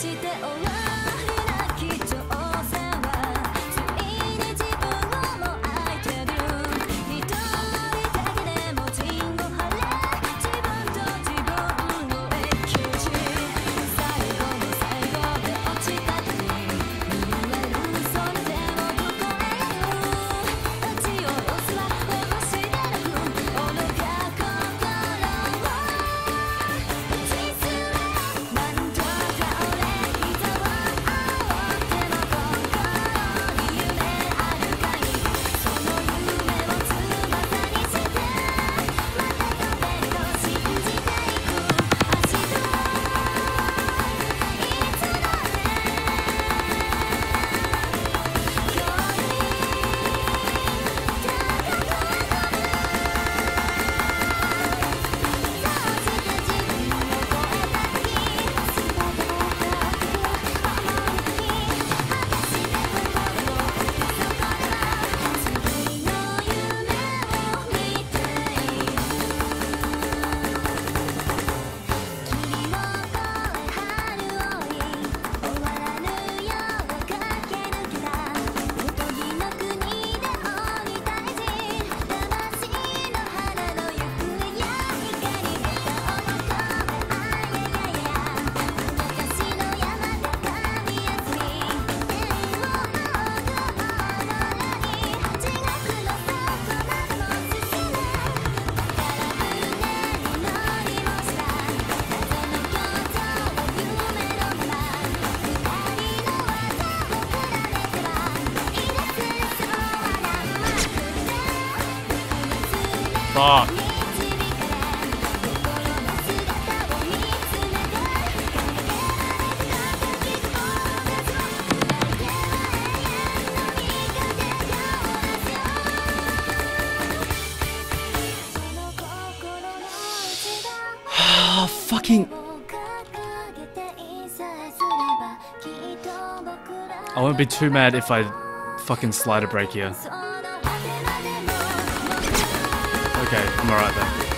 して Fuck. Fucking... I wouldn't be too mad if I fucking slide a break here. Okay, I'm alright then.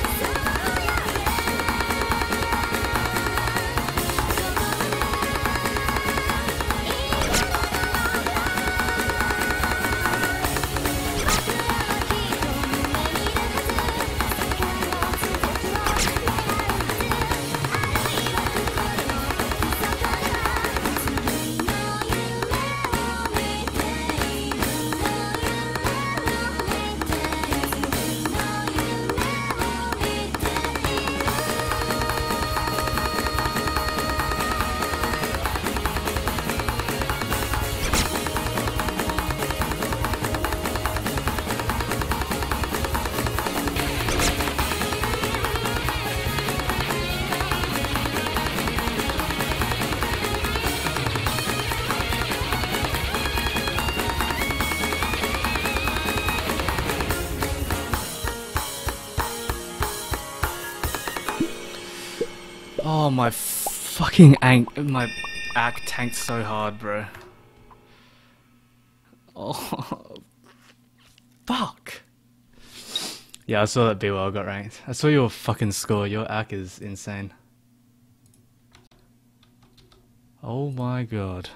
Oh, my fucking ank, my acc tanked so hard, bro. Oh, fuck. Yeah, I saw that B-Well got ranked. I saw your fucking score. Your acc is insane. Oh my god.